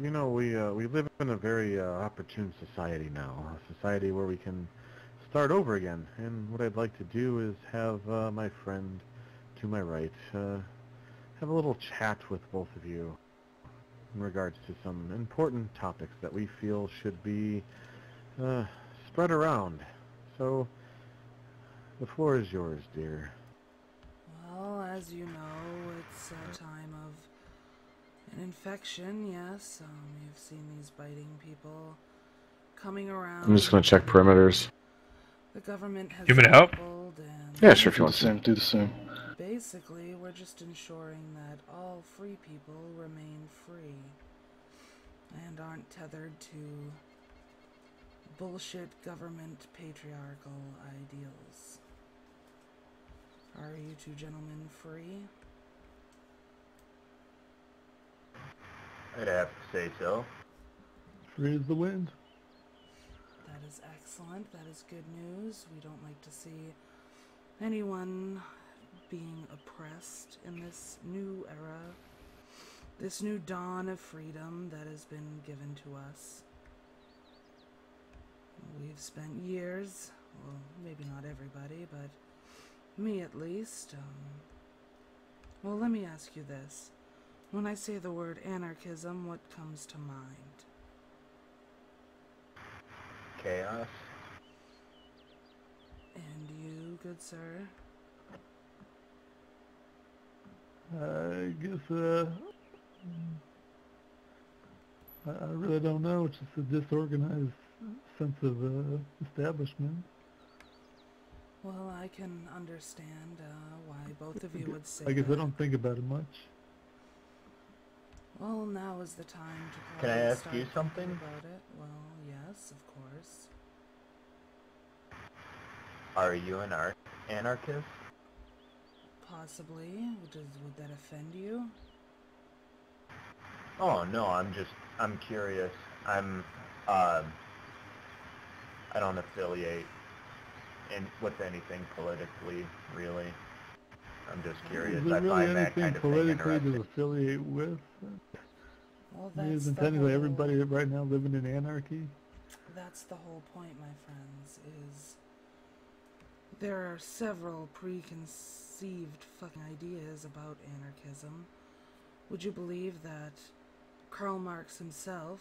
you know, we uh, we live in a very uh, opportune society now, a society where we can start over again. And what I'd like to do is have uh, my friend to my right uh, have a little chat with both of you in regards to some important topics that we feel should be uh, spread around. So, the floor is yours, dear. Well, as you know, it's a time infection, yes. Um, you've seen these biting people coming around. I'm just gonna check perimeters. The government has You want me to help? Yeah, sure if you Do the want same. to. Do the same. Basically, we're just ensuring that all free people remain free and aren't tethered to bullshit government patriarchal ideals. Are you two gentlemen free? I'd have to say so. Free as the wind. That is excellent. That is good news. We don't like to see anyone being oppressed in this new era, this new dawn of freedom that has been given to us. We've spent years, well, maybe not everybody, but me at least. Um, well, let me ask you this. When I say the word anarchism, what comes to mind? Chaos. And you, good sir? I guess, uh, I, I really don't know. It's just a disorganized sense of uh, establishment. Well, I can understand uh, why both of you would say I guess I don't think about it much. Well, now is the time to Can I ask you something? about it. Well, yes, of course. Are you an ar- anarchist? Possibly. Does, would that offend you? Oh no, I'm just I'm curious. I'm uh, I don't affiliate in with anything politically, really. I'm just curious. Is there I really find that anything kind of politically to affiliate with? Well, that's Isn't technically whole, everybody right now living in anarchy? That's the whole point, my friends, is there are several preconceived fucking ideas about anarchism. Would you believe that Karl Marx himself,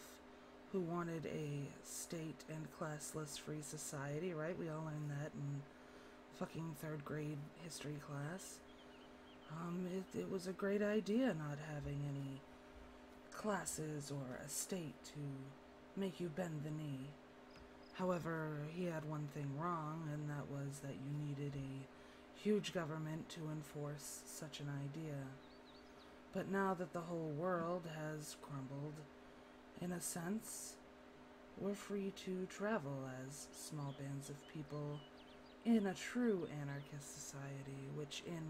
who wanted a state and classless free society, right? We all learned that in fucking third grade history class. Um, it, it was a great idea not having any classes or a state to make you bend the knee. However, he had one thing wrong, and that was that you needed a huge government to enforce such an idea. But now that the whole world has crumbled, in a sense, we're free to travel as small bands of people in a true anarchist society, which in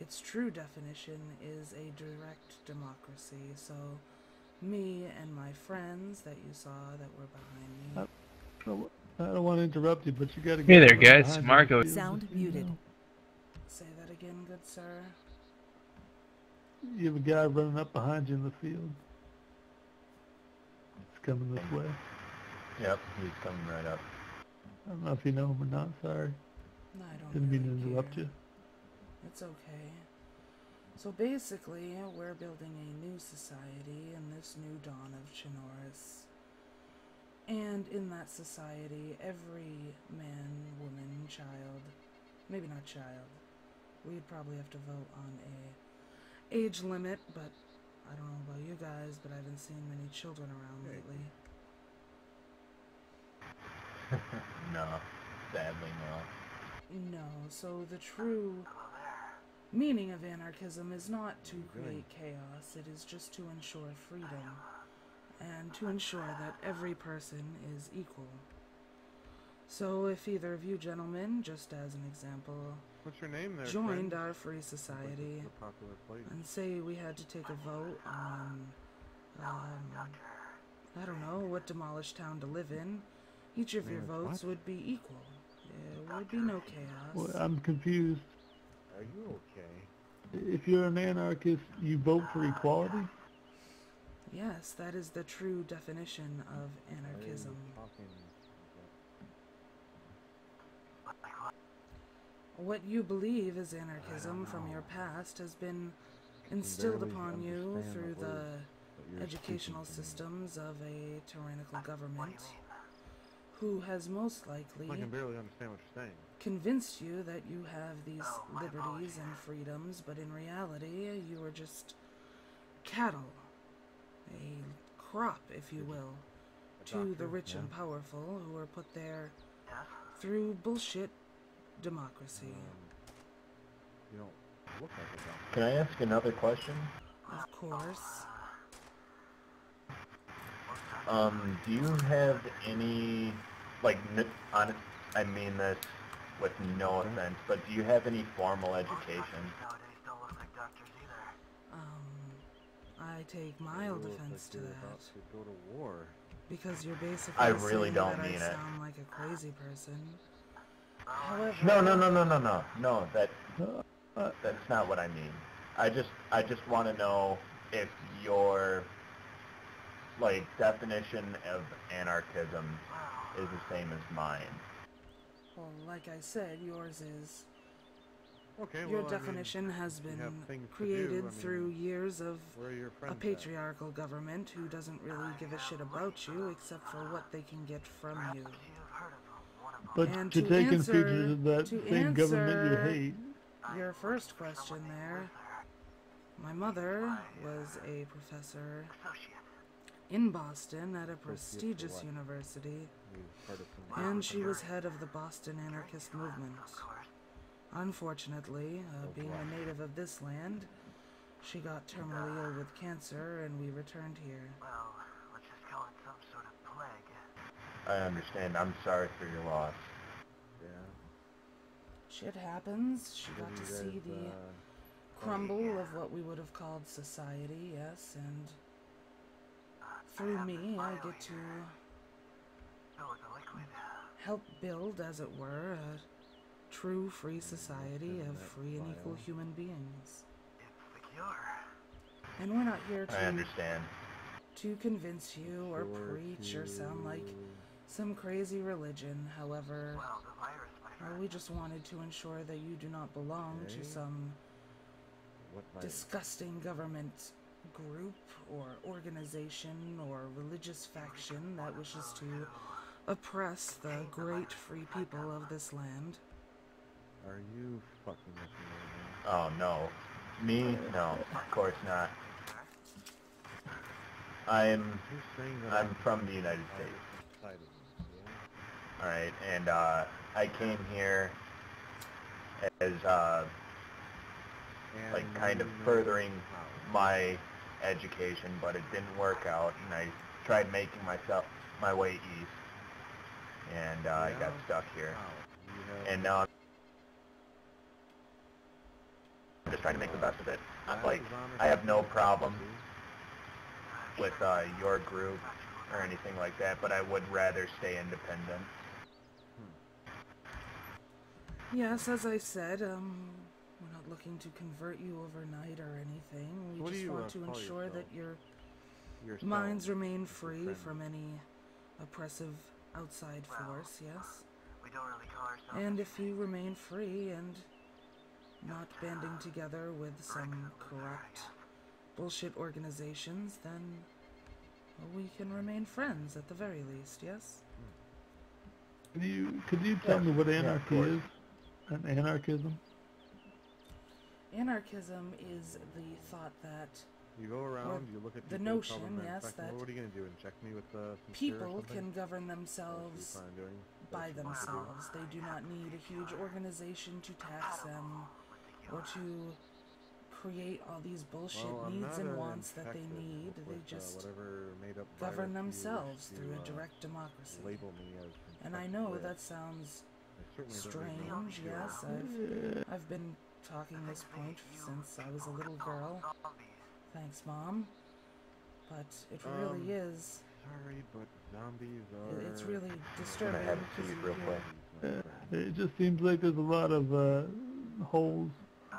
its true definition is a direct democracy. So, me and my friends that you saw that were behind me. Oh, so, I don't want to interrupt you, but you got to Hey there, guys. Marco. Sound muted. Say that again, good sir. You have a guy running up behind you in the field. It's coming this way. Yep, he's coming right up. I don't know if you know him or not. Sorry. No, I don't Didn't mean to interrupt care. you. It's okay. So basically, we're building a new society in this new dawn of Chernarus. And in that society, every man, woman, child, maybe not child, we'd probably have to vote on a age limit, but I don't know about you guys, but I haven't seen many children around lately. no, sadly no. No, so the true meaning of anarchism is not to create chaos, it is just to ensure freedom and to ensure that every person is equal. So, if either of you gentlemen, just as an example, What's your name there? joined friend? our free society A popular place. and say we had to take a vote on, um, I don't know, what demolished town to live in, each of your votes would be equal. There would be no chaos. Well, I'm confused. Are you okay? If you're an anarchist, you vote for equality? Yes, that is the true definition of Why are you anarchism. What you believe is anarchism from your past has been instilled upon you through the the words that you're educational speaking me. systems of a tyrannical government who has most likely I can barely understand what you're saying. Convinced you that you have these liberties and freedoms, but in reality, you are just cattle, a crop, if you will, A to the rich yeah. and powerful who are put there through bullshit democracy. Um, you don't look like a. Can I ask another question? Of course. Um, do you have any, like, n- on, I mean this with no Okay. offense, but do you have any formal education? Um, I take mild look offense like to you're that about to go to war. because you're basically I really saying don't that mean I it. sound like a crazy person. However, No, no, no, no, no, no, no. That that's not what I mean. I just I just want to know if your like definition of anarchism is the same as mine. Well, like I said, yours is. Okay, Your well, I mean, definition has been have things to created do, I through years of where are your a friends at? patriarchal government who doesn't really give a shit about you except for what they can get from you. but And to to take in answer- features of that to same government you answer- hate, Your first question there. My mother was a professor in Boston at a prestigious what? university, You part of some- and she was head of the Boston anarchist movement. Unfortunately, uh, Oh, being boy. a native of this land, she got terminally ill with cancer, and we returned here. Well, let's just call it some sort of plague. I understand. I'm sorry for your loss. Yeah. Shit happens. She got to see the uh, crumble of what we would have called society, yes, and through me, I get to Fill with a liquid. Help build, as it were, a true free society of free and equal human beings. It's the cure. And we're not here to I understand. to convince you or preach or sound like some crazy religion. However, Well, the virus, my uh, friend. we just wanted to ensure that you do not belong Okay. to some What disgusting government group or organization or religious faction that wishes to oppress the great free people of this land. Are you fucking with me right Oh no. Me? No, of course not. I'm now? You're saying that I'm from the United States. outside of me, yeah? All right, and uh, I came here as uh, like kind of furthering my education, but it didn't work out, and I tried making myself my way east, and uh, I got stuck here, How? And now I'm just trying to make the best of it. that Like I have no advice, problem with uh, your group or anything like that, but I would rather stay independent. Yes, as I said, um, we're not looking to convert you overnight or anything. We What just you, want uh, to call ensure that your Yourself. minds remain free from any oppressive outside force, yes? We don't really call ourselves. And if you remain free and not banding together with some corrupt bullshit organizations, then well, we can remain friends at the very least, yes? could you could you tell Yeah, me what anarchy course. is? An anarchism? Anarchism is the thought that You go around, you look at the people, notion, yes, that What are you gonna do? Inject me with uh, some cure or people can govern That's what you themselves plan on doing? Is that by what you want to do? themselves. They do not need a huge organization to tax them or to create all these bullshit Well, needs and uh, wants that they need. with, They uh, just whatever made-up govern themselves wish through to, a uh, direct democracy. label me as And I know with. that sounds I certainly don't need no strange, yes. I've I've been talking this point since I was a little girl. Zombies. Thanks, Mom. But it Um, really is. Sorry, but zombies i- are. It's really Can I disturbing have a because seat you real quick? Uh, it just seems like there's a lot of uh, holes. Uh,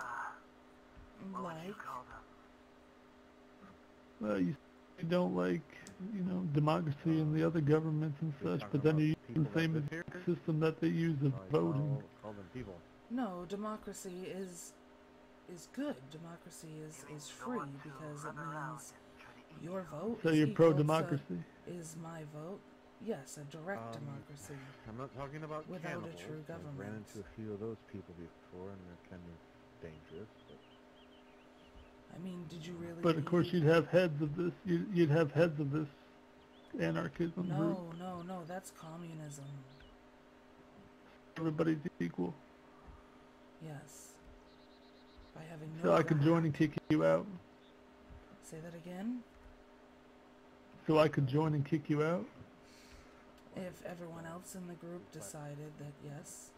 what would you like? Well, you you don't like, you know, democracy and the other governments and such, but then you use the same system that they use of voting. Call, call people. No, democracy is is good. Democracy is is free because it means your vote So you're pro-democracy. is my vote. Yes, a direct Um, democracy. I'm not talking about Without a cannibals. true I've ran government. into a few of those people before, and they're kind of dangerous. But I mean, did you really? But of course, you'd have heads of this. You'd, you'd have heads of this anarchism group. No, no, no. That's communism. Everybody's equal. Yes. By having no. So I could government- join and kick you out. Say that again. So I could join and kick you out. If everyone else in the group decided that yes,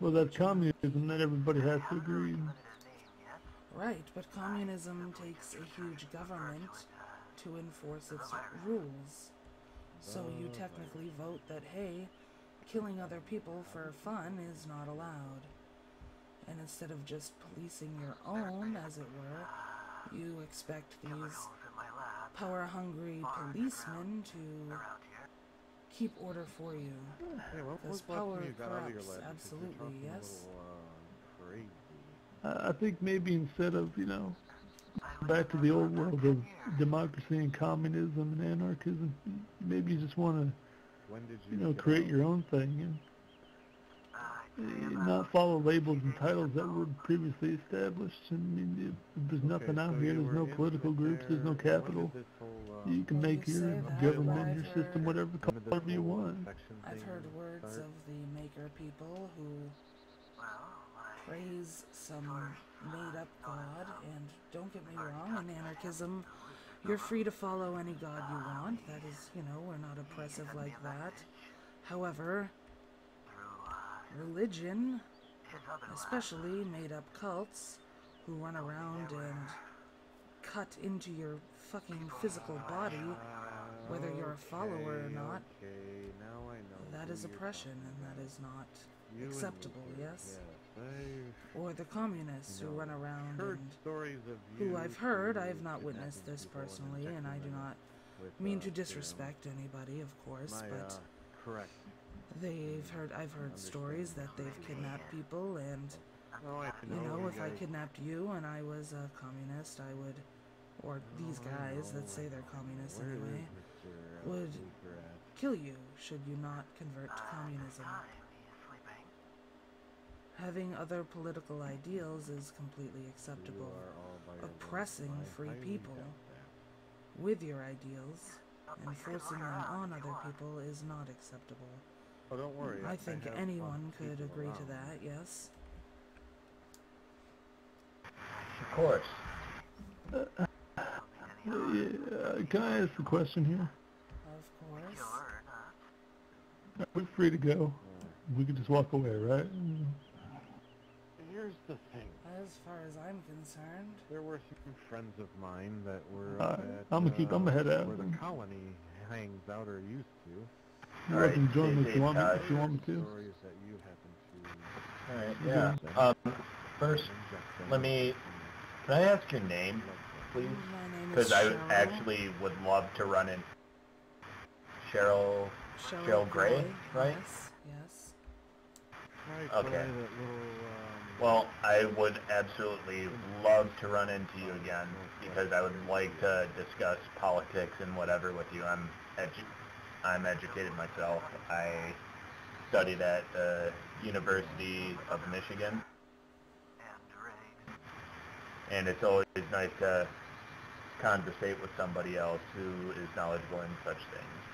Well, that's communism. That everybody has to agree. right, but communism takes a huge government to enforce its rules. So you technically vote that hey, killing other people for fun is not allowed. And instead of just policing your own, as it were, you expect these power hungry policemen to keep order for you. hey, what This was power you got out of your corrupts, ledge? 'Cause you're absolutely, yes. little, uh. I I think maybe instead of you know back to the old world of democracy and communism and anarchism, maybe you just want to you? you know create out? your own thing and uh, not follow labels and titles that were previously established. I mean, if there's Okay, nothing out so here. There's no political groups. There's no there- when did capital. whole, uh, You can make you your government, your system, whatever, when whatever you want. I've heard words start? of the maker people who praise some made up god, and don't get me wrong, in anarchism, you're free to follow any god you want. That is, you know, we're not oppressive like that. However, religion, especially made up cults who run around and cut into your fucking physical body, whether you're a follower or not, Okay, now I know. that is oppression, and that is not acceptable, yes? Or the communists who run around and stories of you who I've heard, I have not witnessed this personally, and I do not mean uh, to disrespect anybody, of course, but uh, correct. They've heard I've heard stories that they've kidnapped people, and I you know, if I kidnapped you and I was a communist, I would, or these guys that say they're communists anyway, would kill you should you not convert to communism. Having other political ideals is completely acceptable. are all by your own. Oppressing free people with your ideals and forcing them on other people is not acceptable. Oh, don't worry. I think have anyone could people agree to that, yes. Of course. Yeah, can I ask a question here? Of course. We are free to go? Uh, We can just walk away, right? Here's the thing. As far as I'm concerned, There were some friends of mine that were Uh, at, I'ma keep- I'ma uh, head out where the colony hangs out or used to. You're Alright, welcome join me if you want me, if you want me to. Stories that you happen to Alright, Yeah. yeah. Um, first, let me, and can I ask your name, please? my name is Because I actually would love to run in. Cheryl, Cheryl, Cheryl Gray, right? Yes, yes. Okay. by that little, um, well, I would absolutely love to run into you again because I would like to discuss politics and whatever with you. I'm edu- I'm educated myself. I studied at the University of Michigan, and it's always nice to conversate with somebody else who is knowledgeable in such things.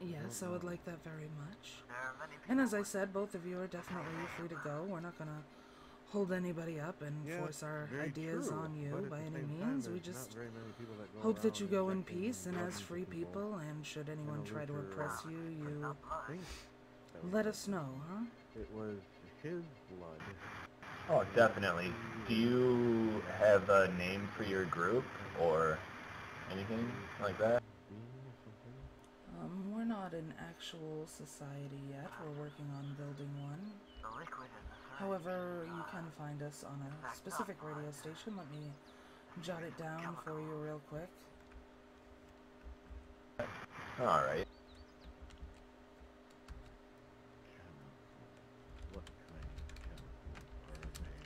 Yes, I would like that very much. And as I said, both of you are definitely free to go. We're not going to hold anybody up and yeah, force our ideas true, on you by any same time, means. We just very many that hope that you go in peace and as free into people, and should anyone try to oppress you, you think that was let us know, huh? It was his blood. Oh, definitely. Do you have a name for your group or anything like that? Being or something? Um, we're not an actual society yet. We're working on building one. However, you can find us on a specific radio station. Let me jot it down for you real quick. All right. Chemicals. What kind of chemicals are they?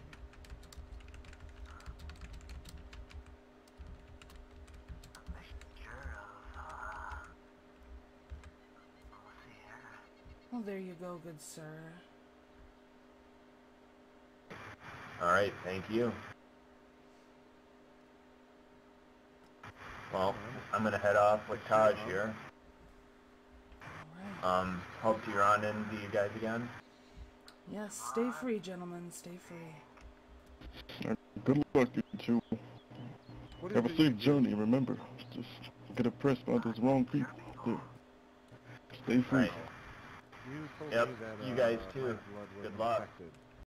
A mixture of, uh... Let's see here. Well, there you go, good sir. All right. Thank you. Well, I'm gonna head off with Taj here. Alright. Um, hope to run into you guys again. Yes, stay free, gentlemen. Stay free. Uh, Good luck, you two. What Have a safe you do? journey, remember. Just get oppressed by those wrong people. There. Stay free. Right. You Yep, me that, you uh, guys too. blood was Good luck. infected.